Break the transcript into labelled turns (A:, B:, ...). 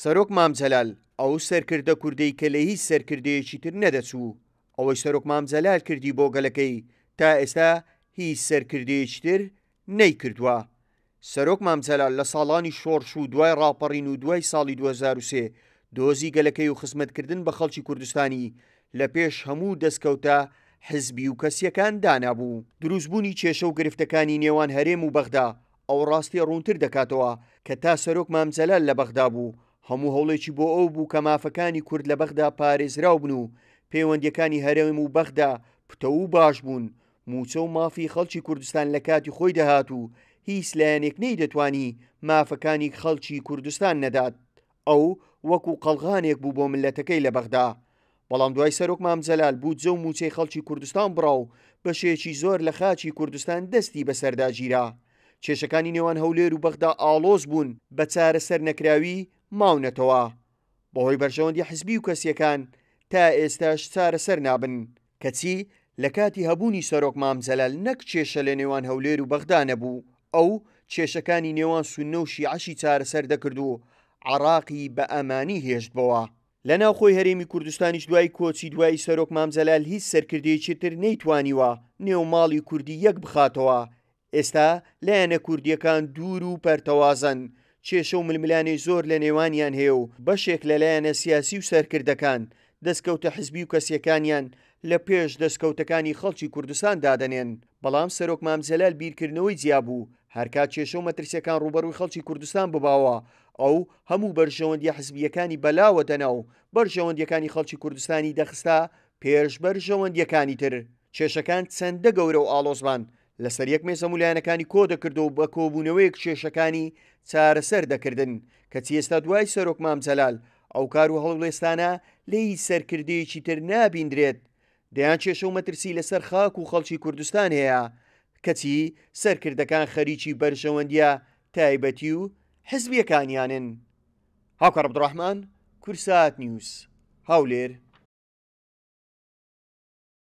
A: سەرۆک مام جەلال، ئەو سەرکردە کوردەی کە لە هیچ سەرکردەیەکی تر نەدەچوو، ئەوەی سەرۆک مام جەلال کردی بۆ گەلەکەی تا ئێستا هیچ سەرکردەیەکی تر نەیکردووە. سەرۆک مام جەلال لە ساڵانی شۆڕش و دوای ڕاپەڕین و دوای ساڵی دوو هەزار و سێ دۆزی گەلەکەی و خزمەتکردن بە خەڵکی کوردستانی لە پێش هەموو دەستکەوتە حزبی و کەسییەکان دانابوو. دروستبوونی کێشە و گرفتەکانی نێوان هەرێم و بەغدا، ئەو ڕاستیە ڕوونتر دەکاتەوە کە تا سەرۆک مام جەلال لە بەغدا بوو، هەموو هەوڵێکی بۆ ئەو بوو کە مافەکانی کورد لە بەغدا پارێزراو بن و پەیوەندیەکانی هەرێم و بەغدا پتەو و باش بوون، مووچە و مافی خەڵکی کوردستان لە کاتی خۆی دەهات و هیچ لایەنێک نەیدەتوانی مافەکانی خەڵکی کوردستان نەدات. ئەو وەکو قەڵغانێک بوو بۆ میللەتەکەی لە بەغدا، بەڵام دوای سەرۆک مام جەلال بودجە و مووچەی خەڵکی کوردستان بڕا و بەشێکی زۆر لە خاکی کوردستان دەستی بەسەردا گیرا. کێشەکانی نێوان هەولێر و بەغدا ئاڵۆز بوون، بە چارەسەر نەکراوی ماونەتەوە. بەهۆی بەرژەوەندی حزبی و کەسییەکان تا ئێستاش چارەسەر نابن. کەچی لە کاتی هەبوونی سەرۆک مام جەلال نەک کێشە لە نێوان هەولێر و بەغدا نەبوو، ئەو کێشەکانی نێوان سوننە و شیعەشی چارەسەر دەکرد و عەڕاقی بە ئەمانی هێشتبەوە. لە ناوخۆی هەرێمی کوردستانیش دوای کۆچی دوایی سەرۆک مام جەلال هیچ سەرکردەیەکی تر نەیتوانیوە نێو ماڵی کوردی یەک بخاتەوە، ئێستا لایەنە کوردییەکان دوور و پەرتەوازەن، کێشە و ململانێی زۆر لە نێوانیان هەیە و بەشێک لە لایەنە سیاسی و سەرکردەکان، دەستکەوتە حزبی و کەسییەکانیان لە پێش دەستکەوتەکانی خەڵکی کوردستان دادەنێن، بەڵام سەرۆک مام جەلال بیرکردنەوەی جیا بوو، هەرکات کێشە و مەترسییەکان ڕووبەڕووی خەڵکی کوردستان بباوە، ئەو هەموو بەرژەوەندییە حزبییەکانی بەلاوە دەنا و بەرژەوەندییەکانی خەڵکی کوردستانی دەخستە پێش بەرژەوەندییەکانی تر. کێشەکان چەندە گەورە و ئاڵۆزبان، لەسەر یەک مێز هەموو لایەنەکانی کۆ دەکردەوە و بە کۆبوونەوەیەک کێشەکانی چارەسەر دەکردن، کەچی ئێستا دوای سەرۆک مام جەلال، ئەو کار و هەڵوێستانە لە هیچ سەرکردەیەکی تر نابیندرێت. دەیان کێشە و مەترسی لەسەر خاک و خەڵکی کوردستان هەیە، کەچی سەرکردەکان خەریکی بەرژەوەندییە تایبەتی و حزبییەکانیانن. هاوکار عەبدولڕەحمان، کوردسات نیوز، هەولێر.